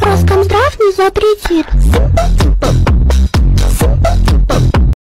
Роскомздрав не запретит.